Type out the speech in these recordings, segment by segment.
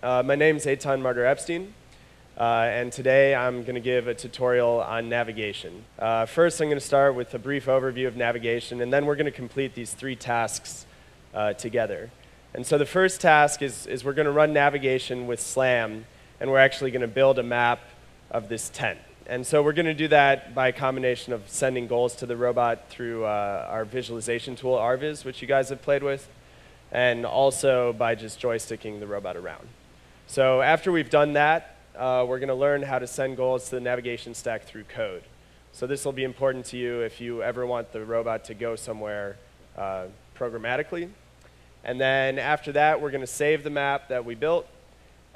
Uh, my name is Eitan Marder-Eppstein, uh, and today I'm going to give a tutorial on navigation. Uh, first, I'm going to start with a brief overview of navigation, and then we're going to complete these three tasks uh, together. And so the first task is, is we're going to run navigation with SLAM, and we're actually going to build a map of this tent. And so we're going to do that by a combination of sending goals to the robot through uh, our visualization tool, RViz, which you guys have played with, and also by just joysticking the robot around. So after we've done that, uh, we're going to learn how to send goals to the navigation stack through code. So this will be important to you if you ever want the robot to go somewhere uh, programmatically. And then after that, we're going to save the map that we built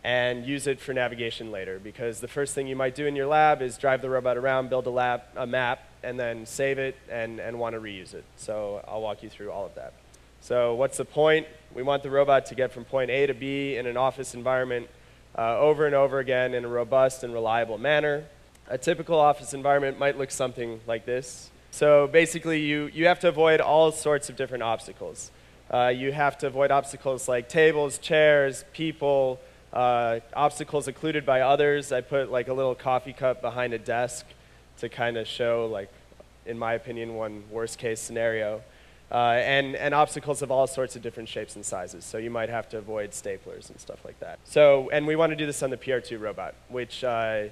and use it for navigation later. Because the first thing you might do in your lab is drive the robot around, build a, lab, a map, and then save it and, and want to reuse it. So I'll walk you through all of that. So what's the point? We want the robot to get from point A to B in an office environment uh, over and over again in a robust and reliable manner. A typical office environment might look something like this. So basically, you, you have to avoid all sorts of different obstacles. Uh, you have to avoid obstacles like tables, chairs, people, uh, obstacles occluded by others. I put like a little coffee cup behind a desk to kind of show, like, in my opinion, one worst case scenario. Uh, and, and obstacles of all sorts of different shapes and sizes. So you might have to avoid staplers and stuff like that. So, and we want to do this on the PR2 robot, which uh,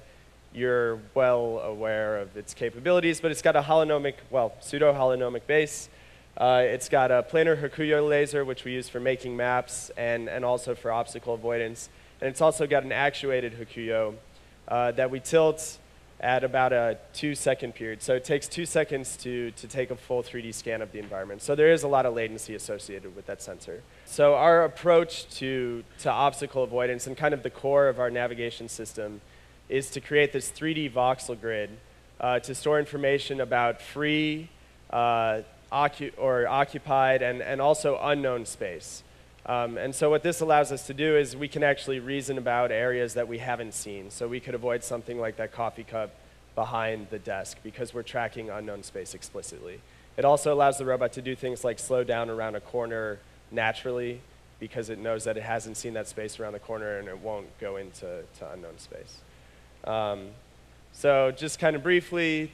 you're well aware of its capabilities, but it's got a holonomic, well, pseudo-holonomic base. Uh, it's got a planar Hokuyo laser, which we use for making maps and, and also for obstacle avoidance. And it's also got an actuated Hokuyo uh, that we tilt at about a two second period. So it takes two seconds to, to take a full 3D scan of the environment. So there is a lot of latency associated with that sensor. So our approach to, to obstacle avoidance and kind of the core of our navigation system is to create this 3D voxel grid uh, to store information about free uh, or occupied and, and also unknown space. Um, and so what this allows us to do is we can actually reason about areas that we haven't seen. So we could avoid something like that coffee cup behind the desk because we're tracking unknown space explicitly. It also allows the robot to do things like slow down around a corner naturally because it knows that it hasn't seen that space around the corner and it won't go into unknown space. Um, so just kind of briefly,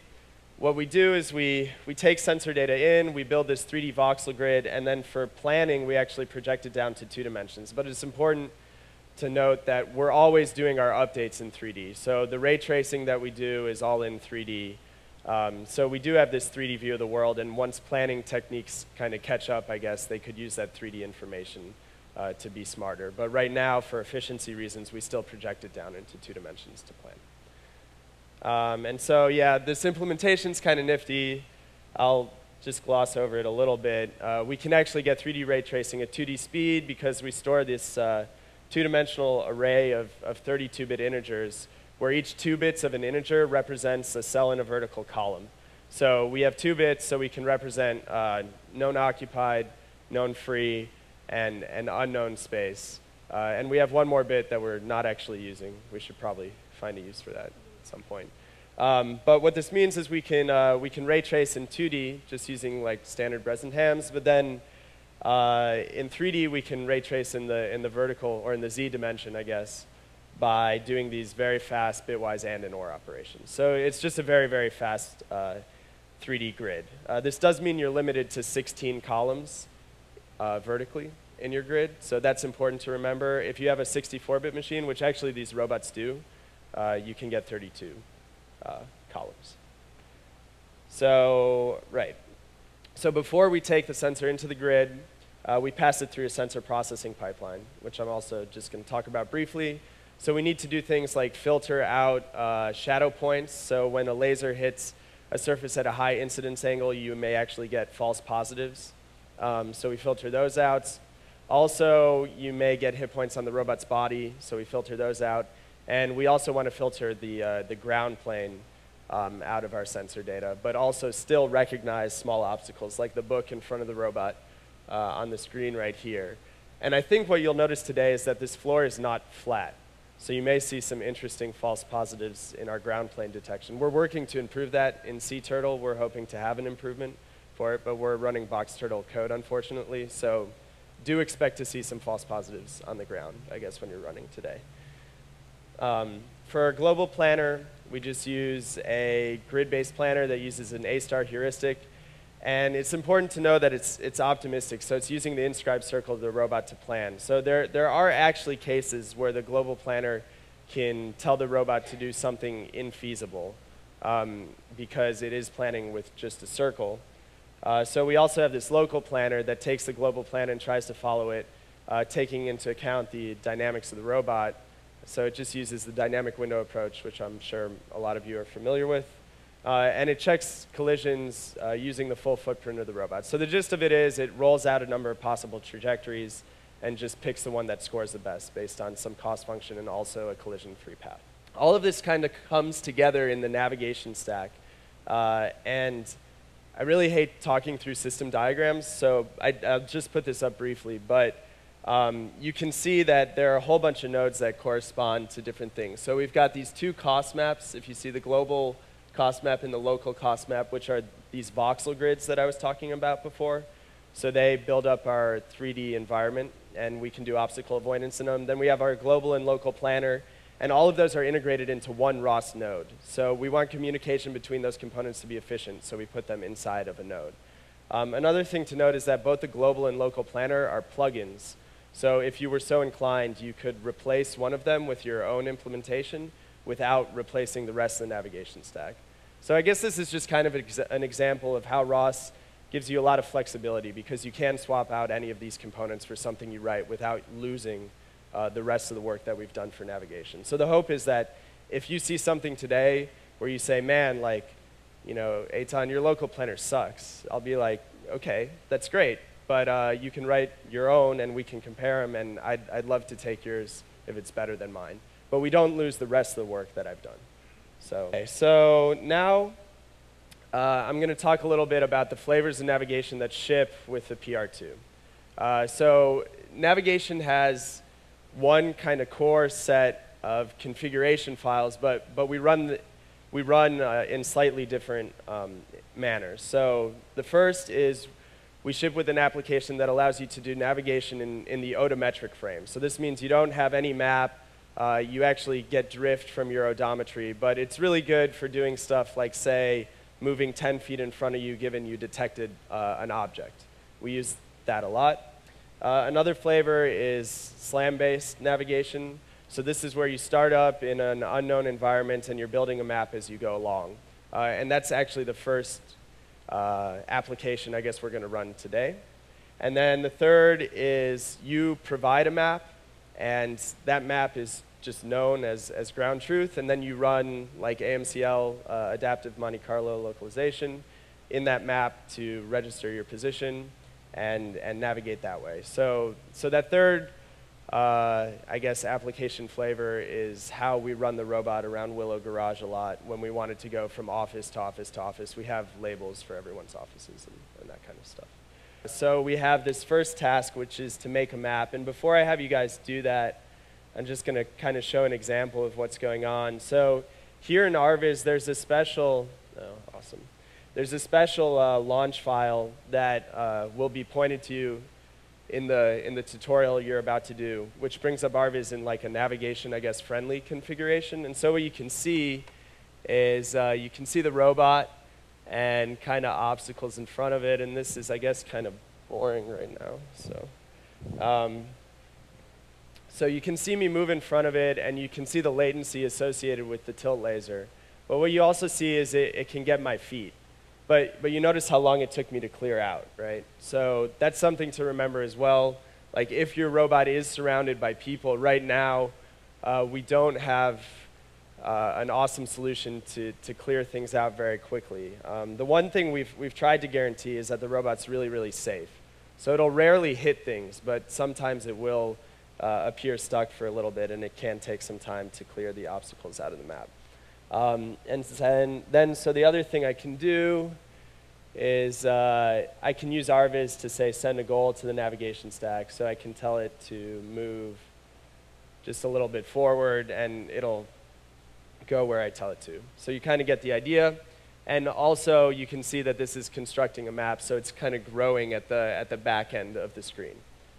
what we do is we, we take sensor data in, we build this 3D voxel grid, and then for planning, we actually project it down to two dimensions. But it's important to note that we're always doing our updates in 3D. So the ray tracing that we do is all in 3D. Um, so we do have this 3D view of the world, and once planning techniques kind of catch up, I guess, they could use that 3D information uh, to be smarter. But right now, for efficiency reasons, we still project it down into two dimensions to plan. Um, and so, yeah, this implementation is kind of nifty. I'll just gloss over it a little bit. Uh, we can actually get 3D ray tracing at 2D speed because we store this uh, two-dimensional array of 32-bit integers where each two bits of an integer represents a cell in a vertical column. So we have two bits, so we can represent uh, known occupied, known free, and, and unknown space. Uh, and we have one more bit that we're not actually using. We should probably find a use for that some point. Um, but what this means is we can, uh, we can ray trace in 2D just using like standard Bresenhams, but then uh, in 3D we can ray trace in the, in the vertical or in the Z dimension, I guess, by doing these very fast bitwise and and OR operations. So it's just a very, very fast uh, 3D grid. Uh, this does mean you're limited to 16 columns uh, vertically in your grid, so that's important to remember. If you have a 64-bit machine, which actually these robots do, uh, you can get 32 uh, columns. So, right. So before we take the sensor into the grid, uh, we pass it through a sensor processing pipeline, which I'm also just going to talk about briefly. So we need to do things like filter out uh, shadow points. So when a laser hits a surface at a high incidence angle, you may actually get false positives. Um, so we filter those out. Also, you may get hit points on the robot's body, so we filter those out. And we also want to filter the, uh, the ground plane um, out of our sensor data, but also still recognize small obstacles like the book in front of the robot uh, on the screen right here. And I think what you'll notice today is that this floor is not flat. So you may see some interesting false positives in our ground plane detection. We're working to improve that in C Turtle. We're hoping to have an improvement for it, but we're running Box Turtle code, unfortunately. So do expect to see some false positives on the ground, I guess, when you're running today. Um, for our global planner, we just use a grid-based planner that uses an A-star heuristic. And it's important to know that it's, it's optimistic, so it's using the inscribed circle of the robot to plan. So there, there are actually cases where the global planner can tell the robot to do something infeasible um, because it is planning with just a circle. Uh, so we also have this local planner that takes the global plan and tries to follow it, uh, taking into account the dynamics of the robot. So it just uses the dynamic window approach, which I'm sure a lot of you are familiar with. Uh, and it checks collisions uh, using the full footprint of the robot. So the gist of it is it rolls out a number of possible trajectories and just picks the one that scores the best based on some cost function and also a collision-free path. All of this kind of comes together in the navigation stack. Uh, and I really hate talking through system diagrams, so I, will just put this up briefly. But um, you can see that there are a whole bunch of nodes that correspond to different things. So we've got these two cost maps. If you see the global cost map and the local cost map, which are these voxel grids that I was talking about before. So they build up our 3D environment, and we can do obstacle avoidance in them. Then we have our global and local planner, and all of those are integrated into one ROS node. So we want communication between those components to be efficient, so we put them inside of a node. Um, another thing to note is that both the global and local planner are plugins. So if you were so inclined, you could replace one of them with your own implementation without replacing the rest of the navigation stack. So I guess this is just kind of an example of how ROS gives you a lot of flexibility because you can swap out any of these components for something you write without losing uh, the rest of the work that we've done for navigation. So the hope is that if you see something today where you say, man, like, you know, Eitan, your local planner sucks, I'll be like, okay, that's great, but uh, you can write your own and we can compare them, and I'd, I'd love to take yours if it's better than mine. But we don't lose the rest of the work that I've done. So, okay, so now uh, I'm going to talk a little bit about the flavors of navigation that ship with the PR2. Uh, so navigation has one kind of core set of configuration files, but, but we run, the, we run uh, in slightly different um, manners. So the first is we ship with an application that allows you to do navigation in, in the odometric frame. So this means you don't have any map, uh, you actually get drift from your odometry, but it's really good for doing stuff like, say, moving 10 feet in front of you given you detected uh, an object. We use that a lot. Uh, another flavor is SLAM-based navigation. So this is where you start up in an unknown environment and you're building a map as you go along. Uh, and that's actually the first uh, application I guess we're going to run today. And then the third is you provide a map, and that map is just known as, as ground truth, and then you run like AMCL, uh, adaptive Monte Carlo localization, in that map to register your position and, and navigate that way. So, so that third, uh, I guess, application flavor is how we run the robot around Willow Garage a lot when we wanted to go from office to office to office. We have labels for everyone's offices and, and that kind of stuff. So we have this first task, which is to make a map. And before I have you guys do that, I'm just going to kind of show an example of what's going on. So here in RViz, there's a special, oh, awesome. There's a special uh, launch file that uh, will be pointed to in the, in the tutorial you're about to do, which brings up RViz in like a navigation, I guess, friendly configuration. And so what you can see is uh, you can see the robot and kind of obstacles in front of it. And this is, I guess, kind of boring right now. So, um, so you can see me move in front of it, and you can see the latency associated with the tilt laser. But what you also see is it, it can get my feet. But, but you notice how long it took me to clear out, right? So that's something to remember as well. Like if your robot is surrounded by people, right now uh, we don't have uh, an awesome solution to, to clear things out very quickly. Um, the one thing we've, we've tried to guarantee is that the robot's really, really safe. So it'll rarely hit things, but sometimes it will uh, appear stuck for a little bit, and it can take some time to clear the obstacles out of the map. Um, and then, then, so the other thing I can do is uh, I can use RViz to say send a goal to the navigation stack. So I can tell it to move just a little bit forward and it'll go where I tell it to. So you kind of get the idea. And also you can see that this is constructing a map, so it's kind of growing at the, at the back end of the screen.